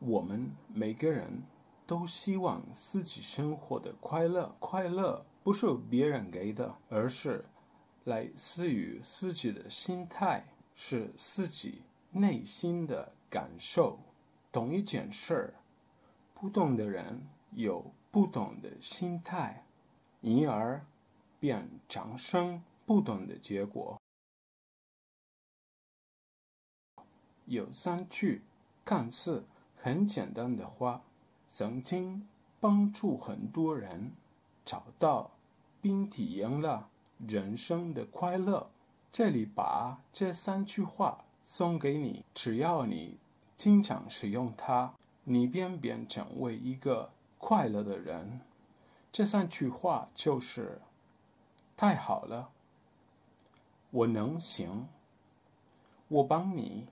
我们每个人都希望自己生活的快乐，快乐不是别人给的，而是来自于自己的心态，是自己内心的感受。同一件事儿，不同的人有不同的心态，因而便产生不同的结果。有三句看似。很简单的话，曾经帮助很多人找到并体验了人生的快乐。这里把这三句话送给你，只要你经常使用它，你便变成为一个快乐的人。这三句话就是：太好了，我能行，我帮你。